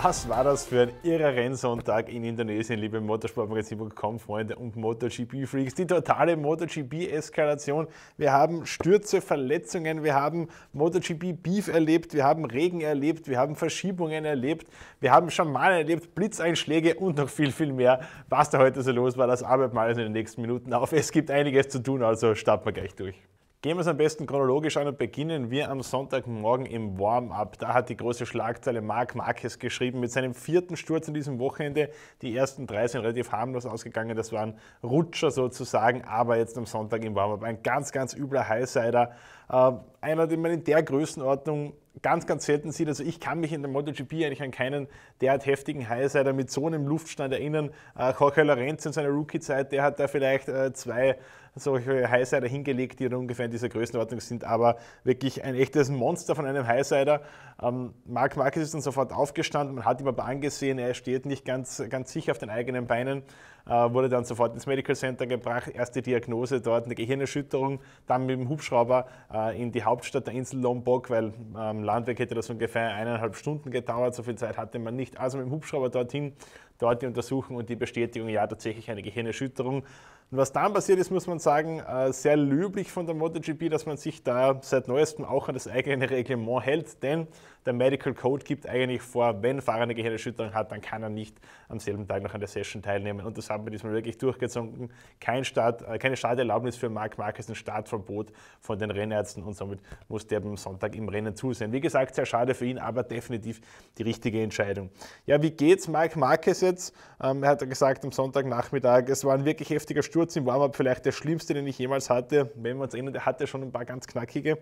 Was war das für ein irrer Rennsonntag in Indonesien, liebe Motorsportmagazin.com Freunde und MotoGP-Freaks? Die totale MotoGP-Eskalation. Wir haben Stürze, Verletzungen, wir haben MotoGP-Beef erlebt, wir haben Regen erlebt, wir haben Verschiebungen erlebt, wir haben Schamanen erlebt, Blitzeinschläge und noch viel, viel mehr. Was da heute so los war, das arbeiten wir alles in den nächsten Minuten auf. Es gibt einiges zu tun, also starten wir gleich durch. Gehen wir es am besten chronologisch an und beginnen wir am Sonntagmorgen im Warm-up. Da hat die große Schlagzeile Marc Marquez geschrieben mit seinem vierten Sturz an diesem Wochenende. Die ersten drei sind relativ harmlos ausgegangen. Das waren Rutscher sozusagen, aber jetzt am Sonntag im Warm-up ein ganz, ganz übler Highsider. Äh, einer, den man in der Größenordnung ganz, ganz selten sieht. Also ich kann mich in der MotoGP eigentlich an keinen derart heftigen Highsider mit so einem Luftstand erinnern. Äh, Jorge Lorenz in seiner Rookie-Zeit, der hat da vielleicht äh, zwei solche Highsider hingelegt, die dann ungefähr in dieser Größenordnung sind, aber wirklich ein echtes Monster von einem Highsider. Ähm, Marc Marquez ist dann sofort aufgestanden, man hat ihm aber angesehen, er steht nicht ganz, ganz sicher auf den eigenen Beinen, äh, wurde dann sofort ins Medical Center gebracht, erste Diagnose dort, eine Gehirnerschütterung, dann mit dem Hubschrauber äh, in die Hauptstadt der Insel Lombok, weil am ähm, Landweg hätte das ungefähr eineinhalb Stunden gedauert, so viel Zeit hatte man nicht, also mit dem Hubschrauber dorthin, dort die Untersuchung und die Bestätigung, ja tatsächlich eine Gehirnerschütterung. Und was dann passiert ist, muss man sagen, äh, sehr löblich von der MotoGP, dass man sich da seit neuestem auch an das eigene Reglement hält, denn der Medical Code gibt eigentlich vor, wenn Fahrer eine Gehirnerschütterung hat, dann kann er nicht am selben Tag noch an der Session teilnehmen. Und das haben wir diesmal wirklich durchgezogen. Kein Start, äh, keine Starterlaubnis für Marc Marquez, ein Startverbot von den Rennärzten und somit musste er am Sonntag im Rennen zusehen. Wie gesagt, sehr schade für ihn, aber definitiv die richtige Entscheidung. Ja, wie geht's Marc Marquez jetzt? Ähm, er hat gesagt am Sonntagnachmittag, es war ein wirklich heftiger Sturz im Warm-up, vielleicht der schlimmste, den ich jemals hatte. Wenn wir uns erinnern, er hatte schon ein paar ganz knackige.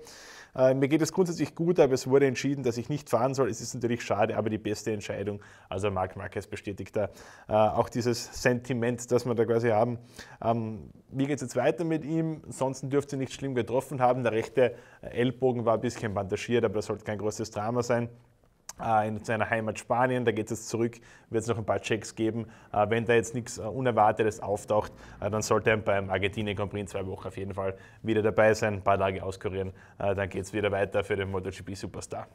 Äh, mir geht es grundsätzlich gut, aber es wurde entschieden, dass ich nicht fahren soll. Es ist natürlich schade, aber die beste Entscheidung. Also Marc Marquez bestätigt da äh, auch dieses Sentiment, das wir da quasi haben. Ähm, wie geht es jetzt weiter mit ihm? Ansonsten dürfte nicht schlimm getroffen haben. Der rechte Ellbogen war ein bisschen bandagiert, aber das sollte kein großes Drama sein. Äh, in seiner Heimat Spanien. Da geht es jetzt zurück, wird es noch ein paar Checks geben. Äh, wenn da jetzt nichts äh, Unerwartetes auftaucht, dann sollte er beim Argentinien Grand Prix in zwei Wochen auf jeden Fall wieder dabei sein, ein paar Tage auskurieren. Dann geht es wieder weiter für den MotoGP Superstar.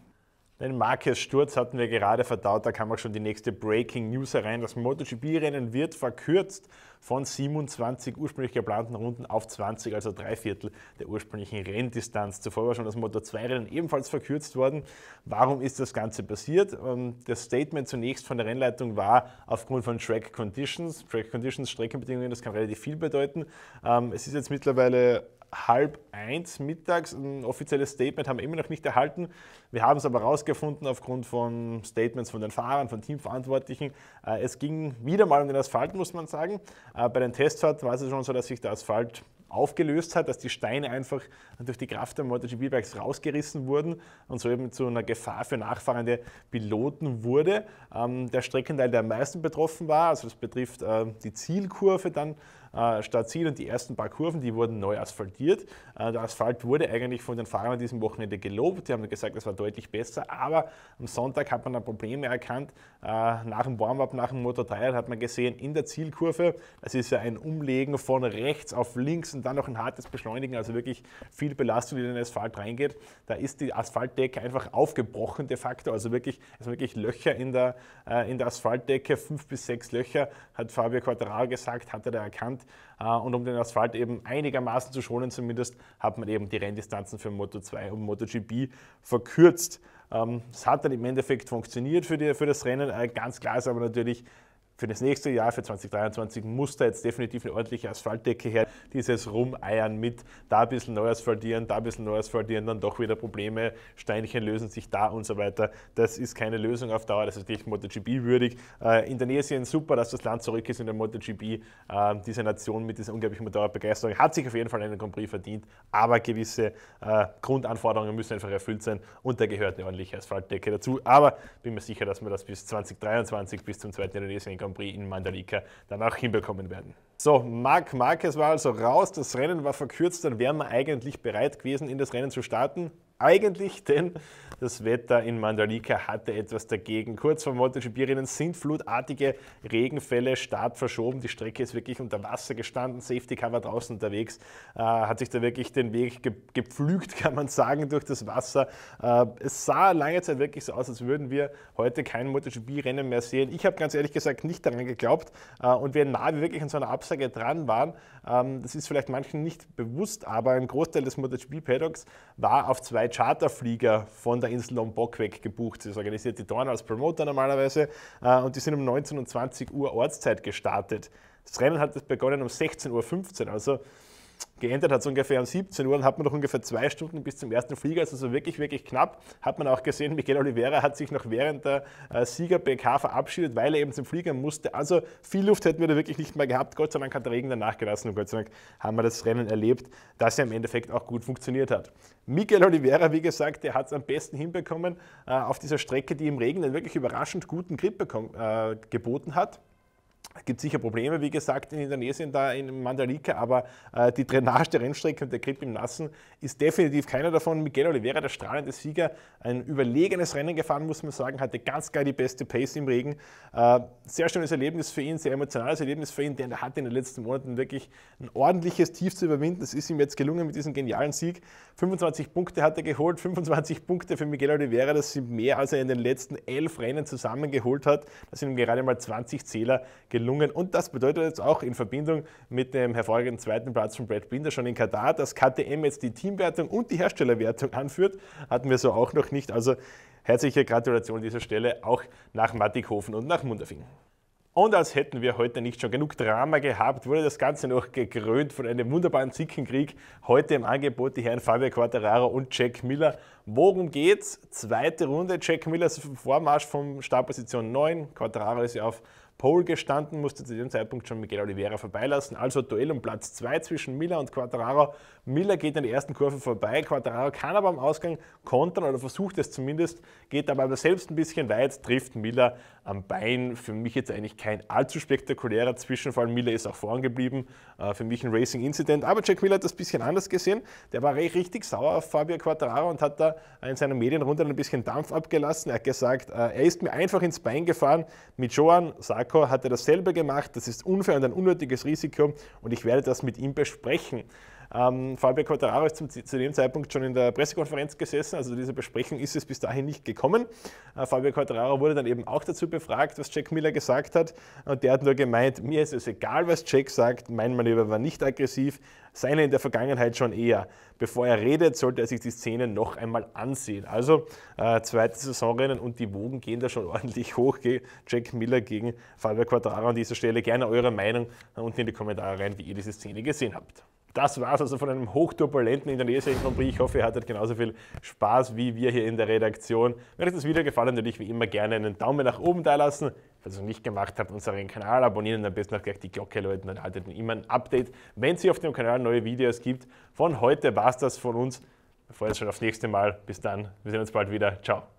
Den Marquez Sturz hatten wir gerade verdaut, da kam auch schon die nächste Breaking News herein. Das MotoGP-Rennen wird verkürzt von 27 ursprünglich geplanten Runden auf 20, also drei Viertel der ursprünglichen Renndistanz. Zuvor war schon das Moto2-Rennen ebenfalls verkürzt worden. Warum ist das Ganze passiert? Ähm, das Statement zunächst von der Rennleitung war aufgrund von Track Conditions. Track Conditions, Streckenbedingungen, das kann relativ viel bedeuten. Ähm, es ist jetzt mittlerweile halb eins mittags. Ein offizielles Statement haben wir immer noch nicht erhalten. Wir haben es aber herausgefunden aufgrund von Statements von den Fahrern, von Teamverantwortlichen. Äh, es ging wieder mal um den Asphalt, muss man sagen. Äh, bei den Testfahrten war es schon so, dass sich der Asphalt aufgelöst hat, dass die Steine einfach durch die Kraft der MotoGP-Bikes rausgerissen wurden und so eben zu einer Gefahr für nachfahrende Piloten wurde. Ähm, der Streckenteil, der am meisten betroffen war, also das betrifft äh, die Zielkurve dann äh, statt Ziel und die ersten paar Kurven, die wurden neu asphaltiert. Äh, der Asphalt wurde eigentlich von den Fahrern an diesem Wochenende gelobt. Die haben gesagt, es war deutlich besser, aber am Sonntag hat man dann Probleme erkannt. Äh, nach dem Warm-up, nach dem Motor 3 hat man gesehen, in der Zielkurve, das ist ja ein Umlegen von rechts auf links und dann noch ein hartes Beschleunigen, also wirklich viel Belastung, die in den Asphalt reingeht. Da ist die Asphaltdecke einfach aufgebrochen de facto, also wirklich, also wirklich Löcher in der, in der Asphaltdecke, fünf bis sechs Löcher, hat Fabio Quattararo gesagt, hat er da erkannt. Äh, und um den Asphalt eben einigermaßen zu schonen zumindest, hat man eben die Renndistanzen für Moto 2 und MotoGP verkürzt. Ähm, es hat dann im Endeffekt funktioniert für, die, für das Rennen. Äh, ganz klar ist aber natürlich, für das nächste Jahr, für 2023, muss da jetzt definitiv eine ordentliche Asphaltdecke her. Dieses Rumeiern mit da ein bisschen neu asphaltieren, da ein bisschen neu asphaltieren, dann doch wieder Probleme, Steinchen lösen sich da und so weiter. Das ist keine Lösung auf Dauer, das ist natürlich MotoGP würdig. Äh, Indonesien, super, dass das Land zurück ist in der MotoGP. Äh, diese Nation mit dieser unglaublichen Motorradbegeisterung hat sich auf jeden Fall einen Grand Prix verdient, aber gewisse äh, Grundanforderungen müssen einfach erfüllt sein und da gehört eine ordentliche Asphaltdecke dazu. Aber bin mir sicher, dass wir das bis 2023, bis zum zweiten Indonesien Grand Grand Prix in Mandalika dann auch hinbekommen werden. So, Marc Marquez war also raus, das Rennen war verkürzt, dann wären wir eigentlich bereit gewesen, in das Rennen zu starten. Eigentlich, denn Das Wetter in Mandalika hatte etwas dagegen. Kurz vor MotoGP-Rennen sind flutartige Regenfälle, Start verschoben. Die Strecke ist wirklich unter Wasser gestanden. Safety Car war draußen unterwegs. Äh, hat sich da wirklich den Weg ge gepflügt, kann man sagen, durch das Wasser. Äh, es sah lange Zeit wirklich so aus, als würden wir heute kein MotoGP-Rennen mehr sehen. Ich habe ganz ehrlich gesagt nicht daran geglaubt. Äh, und wie nah wir wirklich an so einer Absage dran waren, ähm, das ist vielleicht manchen nicht bewusst, aber ein Großteil des MotoGP-Paddocks war auf zwei Charterflieger von der Insel Lombok weg gebucht. Das organisiert die Dorn als Promoter normalerweise äh, und die sind um 19 und 20 Uhr Ortszeit gestartet. Das Rennen hat begonnen um 16.15 Uhr, also Geendet hat es ungefähr um 17 Uhr und hat man noch ungefähr zwei Stunden bis zum ersten Flieger, also so wirklich, wirklich knapp. Hat man auch gesehen, Miguel Oliveira hat sich noch während der äh, Sieger-PK verabschiedet, weil er eben zum Flieger musste. Also viel Luft hätten wir da wirklich nicht mehr gehabt. Gott sei Dank hat der Regen danach gelassen und Gott sei Dank haben wir das Rennen erlebt, dass er im Endeffekt auch gut funktioniert hat. Miguel Oliveira, wie gesagt, der hat es am besten hinbekommen äh, auf dieser Strecke, die im Regen einen wirklich überraschend guten Grip bekommen, äh, geboten hat. Es gibt sicher Probleme, wie gesagt, in Indonesien, da in Mandalika, aber äh, die Drainage der Rennstrecke und der Grip im Nassen ist definitiv keiner davon. Miguel Oliveira, der strahlende Sieger, ein überlegenes Rennen gefahren, muss man sagen, hatte ganz geil die beste Pace im Regen. Äh, sehr schönes Erlebnis für ihn, sehr emotionales Erlebnis für ihn, denn er hat in den letzten Monaten wirklich ein ordentliches Tief zu überwinden. Das ist ihm jetzt gelungen mit diesem genialen Sieg. 25 Punkte hat er geholt, 25 Punkte für Miguel Oliveira, das sind mehr, als er in den letzten elf Rennen zusammengeholt hat. Das sind ihm gerade mal 20 Zähler gelungen. Und das bedeutet jetzt auch in Verbindung mit dem hervorragenden zweiten Platz von Brad Binder schon in Katar, dass KTM jetzt die Teamwertung und die Herstellerwertung anführt. Hatten wir so auch noch nicht. Also herzliche Gratulation an dieser Stelle auch nach Mattighofen und nach Munderfing. Und als hätten wir heute nicht schon genug Drama gehabt, wurde das Ganze noch gekrönt von einem wunderbaren Zickenkrieg. Heute im Angebot die Herren Fabio Quattararo und Jack Miller. Worum geht's? Zweite Runde. Jack Miller ist Vormarsch von Startposition 9. Quattararo ist ja auf Pole gestanden, musste zu dem Zeitpunkt schon Miguel Oliveira vorbeilassen. Also Duell um Platz 2 zwischen Miller und Quattararo. Miller geht in der ersten Kurve vorbei, Quattararo kann aber am Ausgang kontern oder versucht es zumindest, geht aber selbst ein bisschen weit, trifft Miller am Bein. Für mich jetzt eigentlich kein allzu spektakulärer Zwischenfall. Miller ist auch vorn geblieben. Äh, für mich ein Racing-Incident. Aber Jack Miller hat das ein bisschen anders gesehen. Der war richtig sauer auf Fabio Quattararo und hat da in seiner Medienrunde ein bisschen Dampf abgelassen. Er hat gesagt, äh, er ist mir einfach ins Bein gefahren. Mit Joan Sarko hat er dasselbe gemacht. Das ist unfair und ein unnötiges Risiko und ich werde das mit ihm besprechen. Ähm, Fabio Quattararo ist zum, zu dem Zeitpunkt schon in der Pressekonferenz gesessen, also diese Besprechung ist es bis dahin nicht gekommen. Äh, Fabio Quattararo wurde dann eben auch dazu befragt, was Jack Miller gesagt hat und der hat nur gemeint, mir ist es egal, was Jack sagt, mein Manöver war nicht aggressiv, seine in der Vergangenheit schon eher. Bevor er redet, sollte er sich die Szene noch einmal ansehen. Also äh, zweite Saisonrennen und die Wogen gehen da schon ordentlich hoch. Jack Miller gegen Fabio Quattararo an dieser Stelle. Gerne eure Meinung unten in die Kommentare rein, wie ihr diese Szene gesehen habt. Das war es also von einem hochturbulenten Indonesien Grand Prix. Ich hoffe, ihr hattet genauso viel Spaß wie wir hier in der Redaktion. Wenn euch das Video gefallen hat, natürlich wie immer gerne einen Daumen nach oben da lassen. Falls ihr es noch nicht gemacht habt, unseren Kanal abonnieren am besten auch gleich die Glocke läuten, dann haltet ihr immer ein Update, wenn es hier auf dem Kanal neue Videos gibt. Von heute war es das von uns. Wir freuen uns schon aufs nächste Mal. Bis dann. Wir sehen uns bald wieder. Ciao.